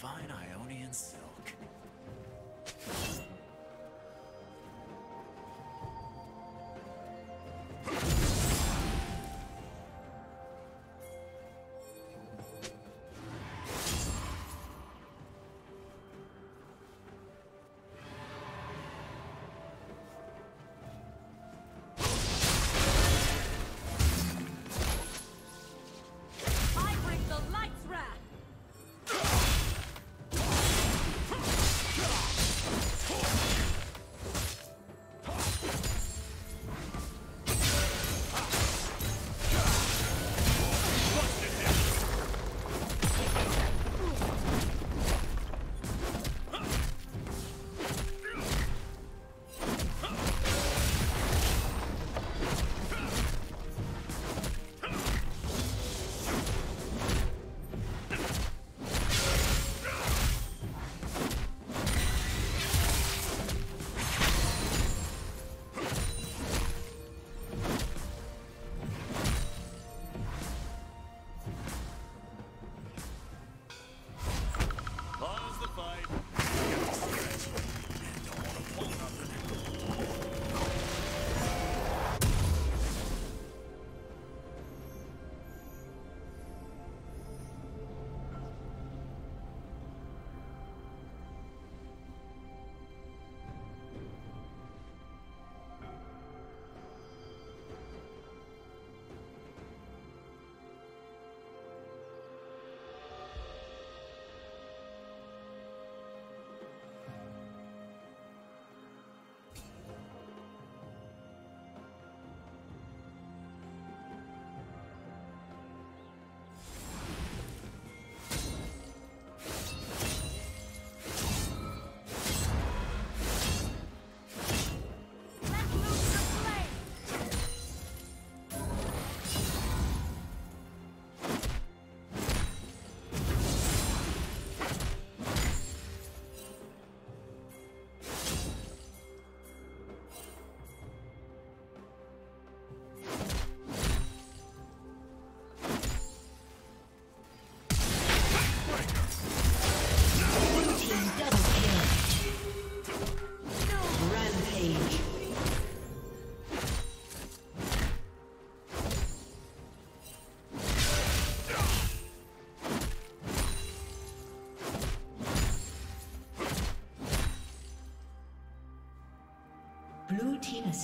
fine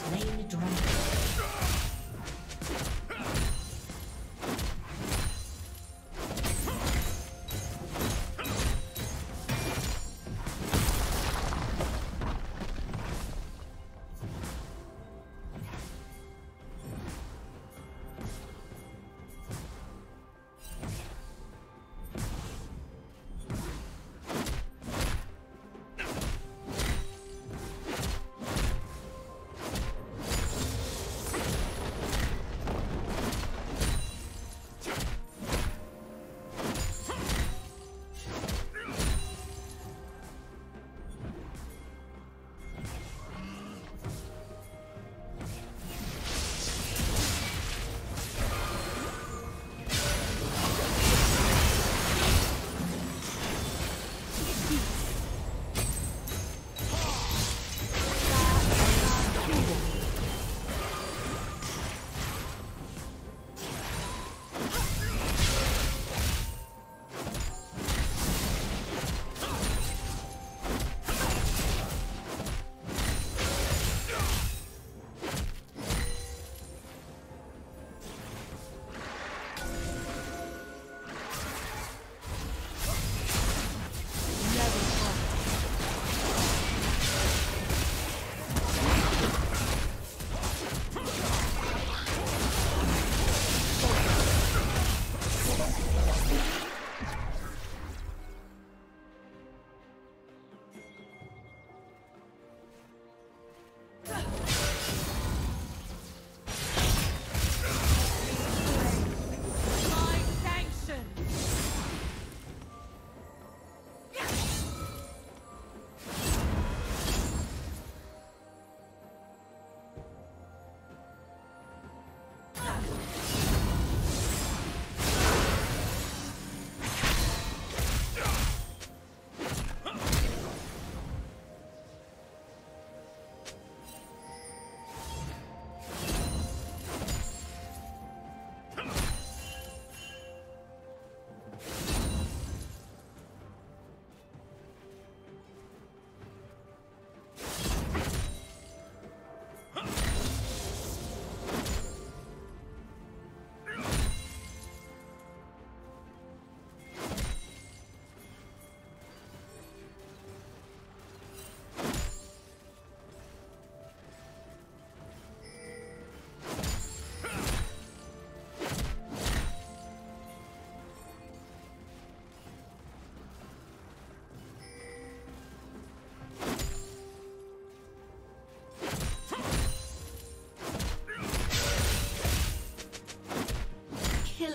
slain the dragon.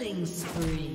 Killing spree.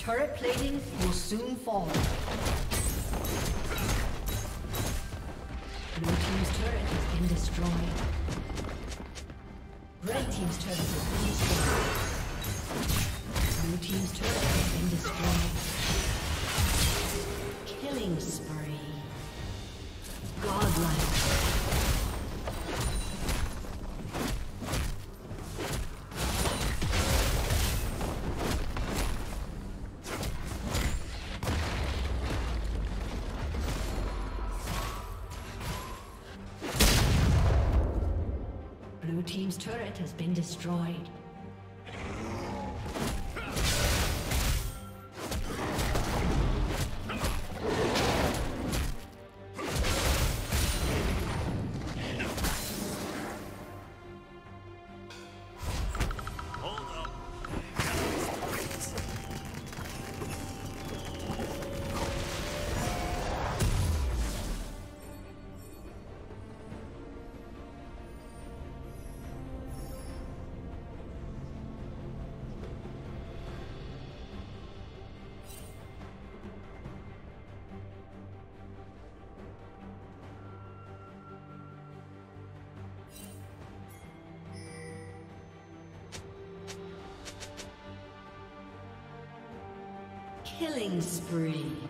Turret plating will soon fall. Blue Team's turret has been destroyed. Red Team's turret has been destroyed. Blue Team's turret has been destroyed. Killing spree. Godlike. Has been destroyed. Killing spree.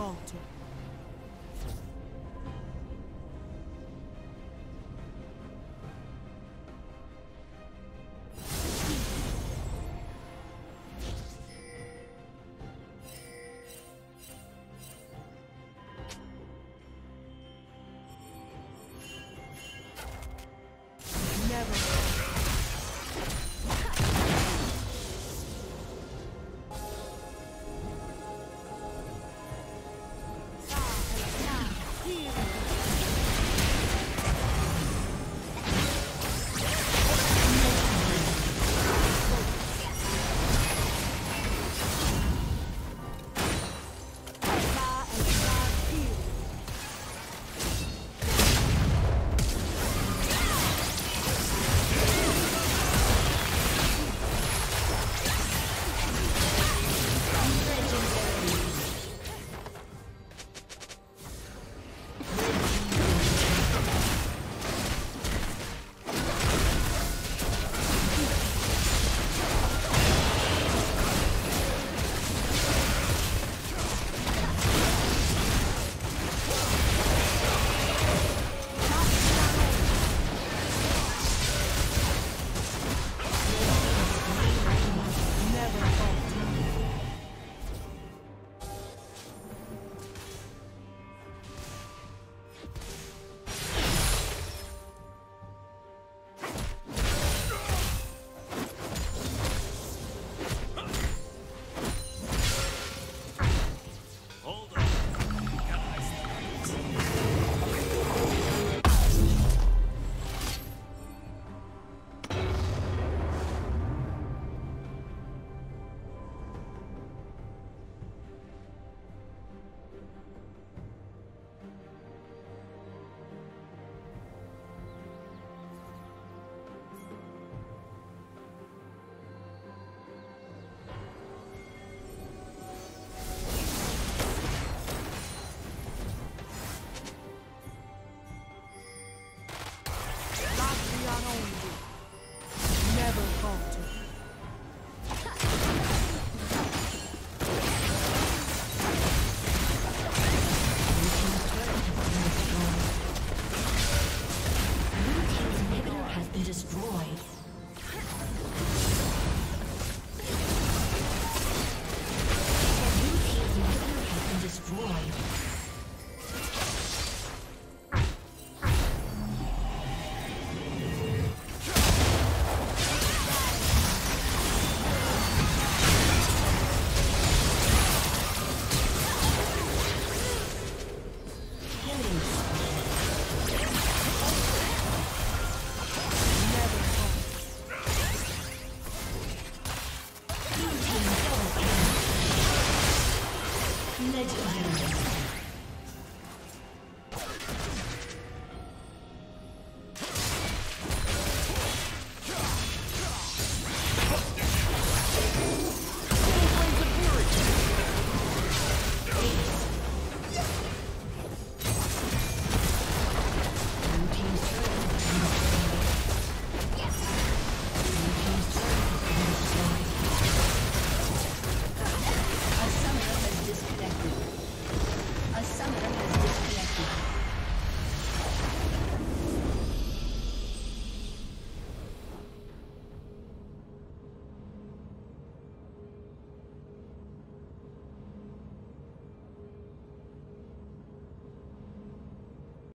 Falter.